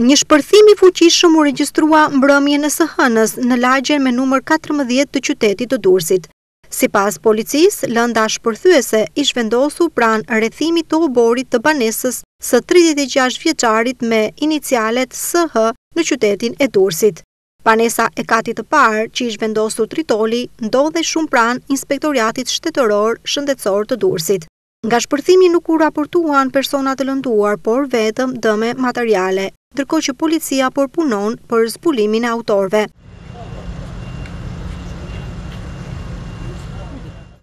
Një shpërthim i fuqishëm u regjistrua mbrëmjen e së hënës në lagjen me numër katërmbëdhjetë të qytetit të Durrësit. Sipas policisë, lënda shpërthyese ish vendosur pranë rrethimit të oborrit të banesës së tridhjetë e gjashtë vjeçarit me inicialet SH në qytetin e Durrësit. Banesa e katit të parë që ish vendosur tritoli ndodhej shumë pranë Inspektoriatit Shtetëror Shëndetësor të Durrësit. Nga shpërthimi nuk u raportuan persona të lënduar, por vetëm dëme materiale, ndërkohë që policia po punon për zbulimin e autorëve.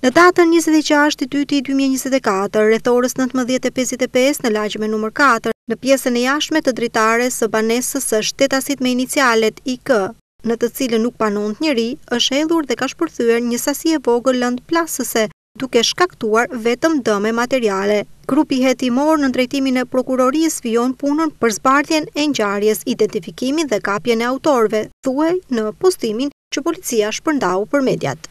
Në datën njëzet e gjashtë i dyti dy mijë e njëzet e katër, rreth orës nëntëmbëdhjetë e pesëdhjetë e pesë në lagjen me numër katër, në pjesën e jashtme të dritares së banesës së shtetasit me inicialet IK, në të cilën nuk banonte njeri, është hedhur dhe ka shpërthyer një sasi e vogël lëndë plasëse duke shkaktuar vetëm dëme materiale. Grupi hetimor nën drejtimin e Prokurorisë vijon punën për zbardhjen e ngjarjes, identifikimin dhe kapjen e autorëve, thuhej në postimin që policia shpërndau për mediat.